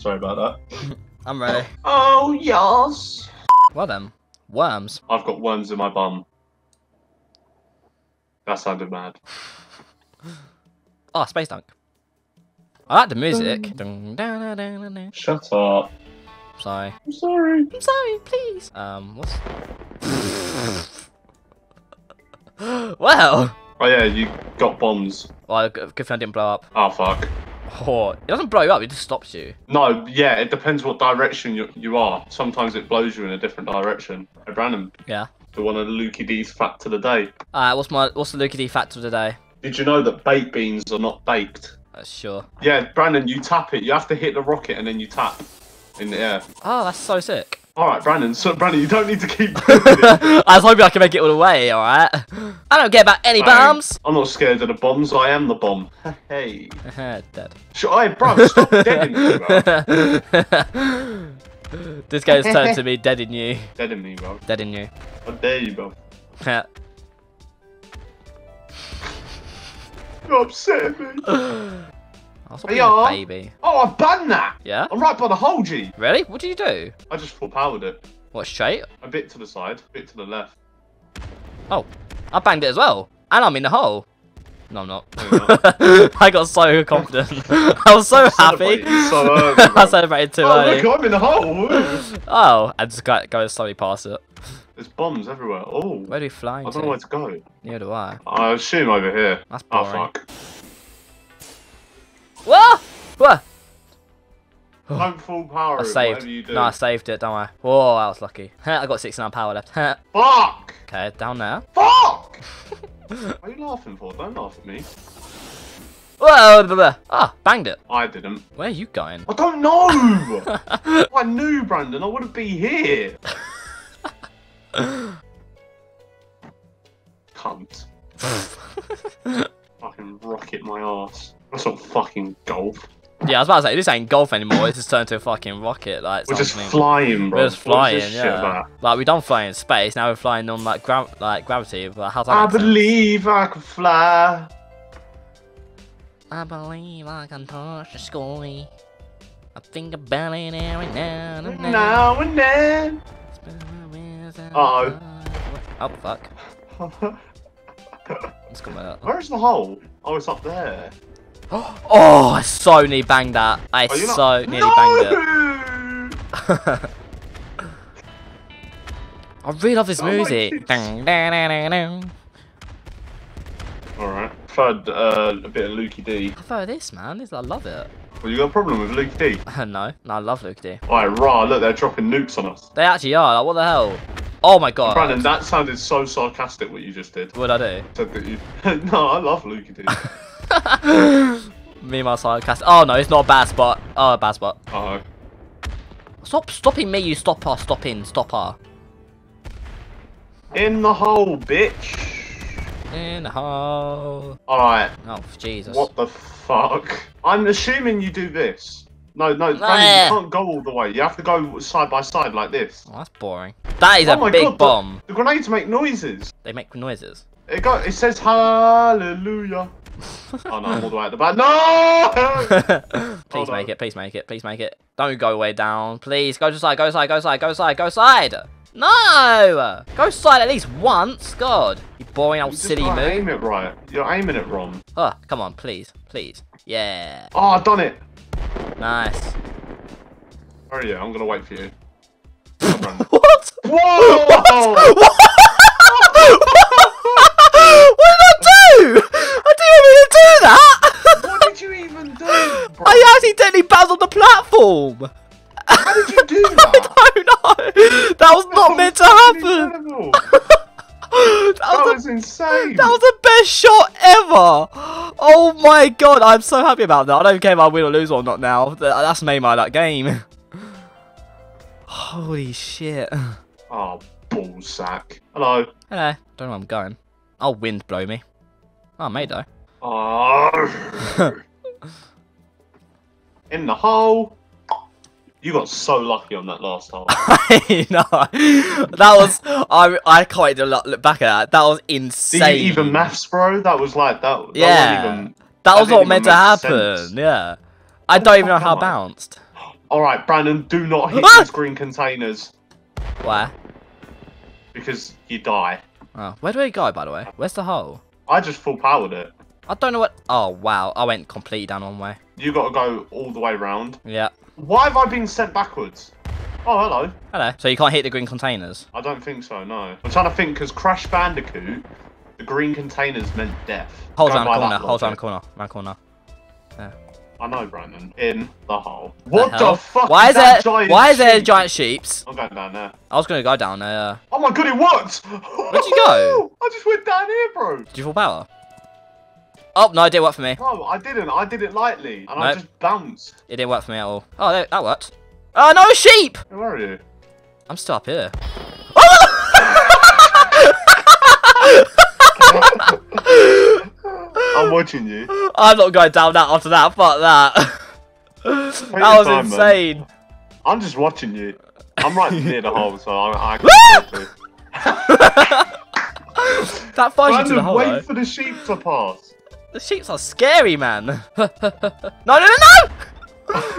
Sorry about that. I'm ready. Oh, yes. Well then, worms. I've got worms in my bum. That sounded mad. Oh, space dunk. I like the music. Dun, dun, dun, dun, dun, dun. Shut up. Sorry. I'm sorry. I'm sorry, please. Um, what's? well, Oh yeah, you got bombs. well, good good thing I didn't blow up. Oh fuck. Oh, it doesn't blow you up; it just stops you. No, yeah, it depends what direction you, you are. Sometimes it blows you in a different direction. Hey, Brandon, Yeah. the one of the Lukey D's fact of the day. Alright, what's my what's the Luke D fact of the day? Did you know that baked beans are not baked? Uh, sure. Yeah, Brandon, you tap it. You have to hit the rocket and then you tap in the air. Oh, that's so sick. All right, Brandon. So, Brandon, you don't need to keep. I was hoping I could make it all the way. All right. I don't care about any bombs. I'm not scared of the bombs. I am the bomb. hey. Dead. Sure, hey, bro, stop deading me, bro. this guy's turned to me dead in you. Deading me, bro. Dead in you. How dare you, bro? Yeah. You're upsetting me. I was Hey, being a baby. Oh, I've banned that. Yeah? I'm right by the hole, G. Really? What did you do? I just full powered it. What, straight? A bit to the side, a bit to the left. Oh, I banged it as well. And I'm in the hole. No, I'm not. No, I got so confident. I was so happy. So early, I celebrated too Oh, early. look, I'm in the hole. Oh, I just got go slowly past it. There's bombs everywhere. Oh, Where do we fly I don't know where to go. Neither do I. I assume over here. That's ah, boring. Oh, fuck. Whoa! Whoa! Don't full power I saved. No, I saved it, don't I? Whoa, I was lucky. I got 69 power left. Fuck! okay, down there. Fuck! what are you laughing for? Don't laugh at me. Whoa! blah, blah. Ah, banged it. I didn't. Where are you going? I don't know! If I knew, Brandon, I wouldn't be here. Cunt. fucking rocket my ass. That's not fucking golf. yeah, I was about to say, this ain't golf anymore. It's just turned to a fucking rocket. Like, We're just flying, bro. We're just flying, this yeah. Like, we don't fly in space, now we're flying on, like, gra like gravity. But how's that I make sense? believe I can fly. I believe I can touch the sky. I think about it every now and then. Now and then. Uh-oh. Oh, fuck. Let's go back. Where's the hole? Oh, it's up there. Oh, I so nearly banged that. I not- so nearly no! banged it. I really love this Oh music. Alright. Third, uh, a bit of Lukey D. I prefer this, man. This, I love it. Well, you got a problem with Lukey D? no, no, I love Luke D. Alright, rah, look, they're dropping nukes on us. They actually are. Like, what the hell? Oh my god. Brandon, that sounded so sarcastic what you just did. What'd I Said that you... no, I love Lukey D. Me and my sarcastic. Oh no, it's not a bad spot. Oh, a bad spot. Oh, Stop stopping me, you stopper. Stop in, stopper. in the hole, bitch. In the hole. Alright, Oh, Jesus. what the fuck? I'm assuming you do this. No, no, Brandon, you can't go all the way. You have to go side by side like this. Oh, that's boring. That is Oh a my big God, the- bomb. The grenades make noises. They make noises. It go. It says hallelujah. oh no, I'm all the way at the back. No! please Hold make on. it, please make it, please make it. Don't go way down. Please, go to side, go side, go side, go side, go side. No! Go side at least once. God. You boring You old just silly gotta move. Aim it right. You're aiming it wrong. Oh, come on, please, please. Yeah. Oh, I've done it. Nice. Oh yeah, I'm gonna wait for you. Come on. What? Whoa! what did I do? I didn't mean to do that. what did you even do? Bro? I accidentally bounced on the How did you do I that? don't know. That was not meant to happen. That, That was was the, insane. that was the best shot ever. Oh my god, I'm so happy about that. I don't care if I win or lose or not now. That's made my that game. Holy shit. Oh, ballsack. Hello. Hello. Don't know where I'm going. Oh, wind blow me. Oh, I made though. Oh. In the hole. You got so lucky on that last hole. I know. That was I. I can't to look, back at that. That was Did insane. you even maths, bro? That was like that. that Yeah. even, that was didn't meant to happen. sense. Yeah. I don't even know how I? bounced. All right, Brandon, do not hit these green containers Where? because you die. Oh, where do we go, by the way? Where's the hole? I just full powered it. I don't know what... Oh, wow. I went completely down one way. You got to go all the way round. Yeah. Why have I been sent backwards? Oh, hello. Hello. So you can't hit the green containers? I don't think so. No. I'm trying to think because Crash Bandicoot, the green containers meant death. Hold on corner. Hold on corner. Round corner. I know, Brandon. In the hole. What the, hell? fuck? Why is there? that giant Why is there sheep? giant sheeps? I'm going down there. I was gonna go down there. Uh. Oh my god, it worked! Where'd you go? I just went down here, bro. Did you full power? Oh no, it didn't work for me. No, I didn't. I did it lightly, and I just bounced. It didn't work for me at all. Oh, there, that worked. Oh no, sheep! Where are you? I'm still up here. I'm watching you. I'm not going down that after that. Fuck that. that was time, man. insane. I'm just watching you. I'm right near the hole, so I, I can't That fires you to the hole. wait though. for the sheep to pass. The sheeps are scary, man. no, no, no, no!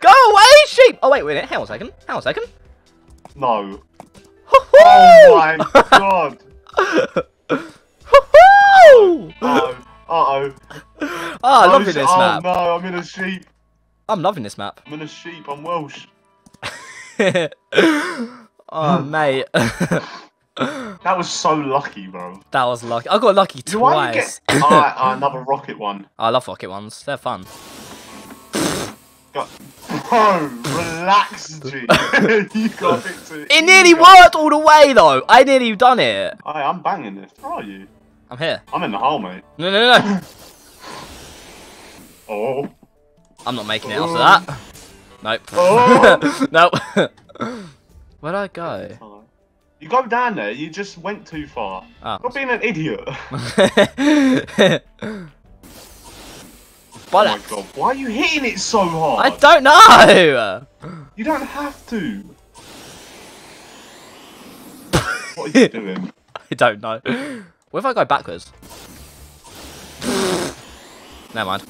Go away, sheep! Oh wait, wait, hang on a second. Hang on a second. No. Oh my god. Uh-oh. Uh-oh. Ah, oh, I'm Oh, loving this oh, map. no, I'm in a sheep. I'm loving this map. I'm in a sheep. I'm Welsh. oh, mate. That was so lucky, bro. that was lucky. I got lucky Do I twice. get Ah, another rocket one? I love rocket ones. They're fun. Bro, relax, G. you got it too. It nearly worked all the way, though. I nearly done it. Hey, I'm banging this. Where are you? I'm here. I'm in the hole, mate. No, no, no, no. Oh. I'm not making it after that. Nope. Oh. nope. Where'd I go? You go down there, you just went too far. Oh. You're being an idiot. Oh my god, why are you hitting it so hard? I don't know. You don't have to. What are you doing? I don't know. What if I go backwards? Never mind. Never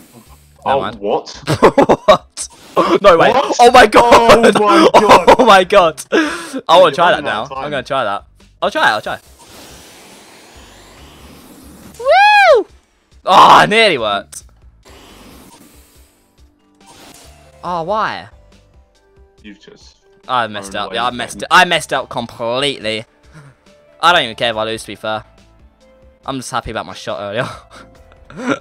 oh, mind. what? what? No way. What? Oh my god. Oh my God. Oh my god. I want you're to try that now. out I'm going to try that. I'll try it. I'll try. Woo! Oh, it nearly worked. Oh, why? You've just. I messed up. Yeah, I messed game. it. I messed up completely. I don't even care if I lose. To be fair, I'm just happy about my shot earlier.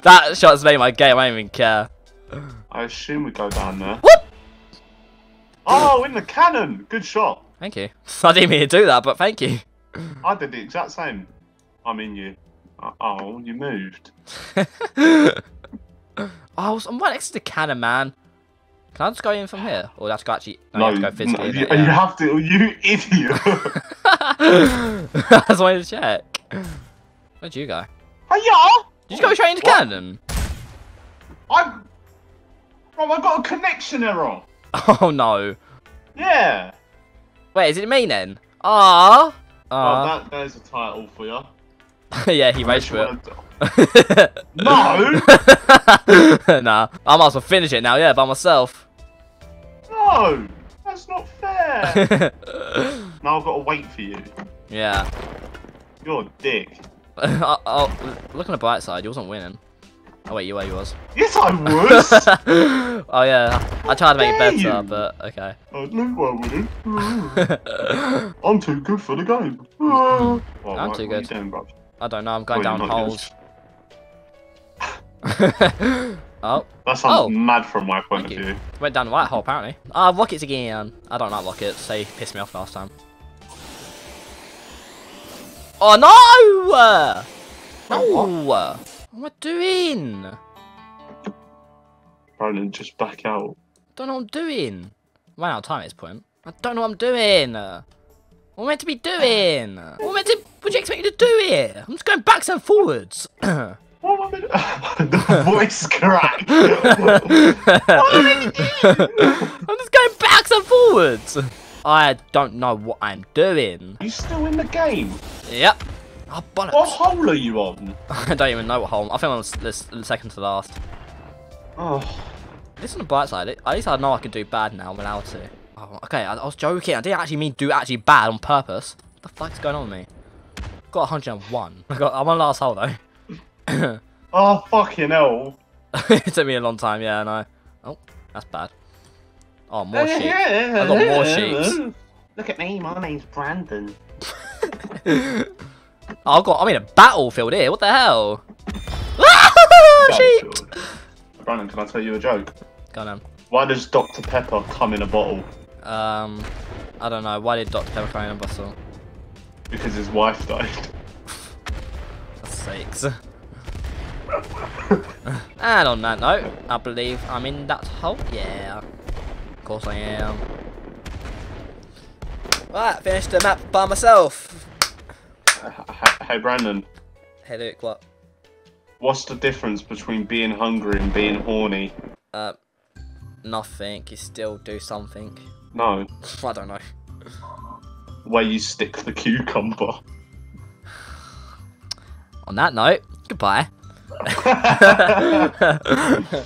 that shot's made my game. I don't even care. I assume we go down there. Whoop! Oh, in the cannon! Good shot. Thank you. I didn't mean to do that, but thank you. I did the exact same. I'm in you. Uh, Oh, you moved. oh, I was- I'm right next to the cannon, man. Can I just go in from here? Or do I have to go actually? No, you have to go physically. no, you, innit? you have to. You idiot. I just wanted to check. Where'd you go? Hiya! Did you just go straight into What? cannon? I. Bro, I got a connection error. Oh no. Yeah. Wait, is it me then? Ah. Ah. that, there's a title for you. yeah, he raged for it. No! nah, I might as well finish it now, yeah, by myself. No! That's not fair! now I've got to wait for you. yeah. You're a dick. oh, oh, look on the bright side, you wasn't winning. Oh wait, you were, you was. Yes, I was! oh yeah, I tried to make it better, but okay. I well with it. I'm too good for the game. Well, I'm what- too what are you good. doing. I don't know, I'm going Well, down holes. oh, That sounds Oh. mad from my point Thank of you. view. went down the right hole apparently. Ah, rockets again. I don't like rockets, they pissed me off last time. Oh no! No! What am I doing? Brandon, just back out. Don't know what I'm doing. Ran out of time at this point. I don't know what I'm doing. What am I meant to be doing? What am I meant to? What do you expect me to do here? I'm just going backs and forwards. What am I meant- the voice crack. I'm just going backs and forwards. I don't know what I'm doing. you still in the game? Yep. Oh, What hole are you on? I don't even know what hole. I think I'm this- the second to last. Oh, This least on the bright side, at least I know I can do bad now. I'm allowed to. Oh, okay, I, I was joking. I didn't actually mean do actually bad on purpose. What the fuck's going on with me? Got 101. I got. I'm on last hole though. Oh, fucking hell. it took me a long time. Yeah, I know. Oh, that's bad. Oh, more sheep. I got more sheeps. Look at me, my name's Brandon. Oh, I've got. I'm in a battlefield here. What the hell? sheep. Brandon, can I tell you a joke? Go on. Why does Dr. Pepper come in a bottle? Um, I don't know. Why did Dr. Pepper come in a bottle? Because his wife died. For sakes. and on that note, I believe I'm in that hole. Yeah. Of course I am. Right, finished the map by myself. Hey, Brandon, Hey Luke, what? what's the difference between being hungry and being horny? Uh, nothing. You still do something. No, I don't know. where you stick the cucumber. On that note, goodbye.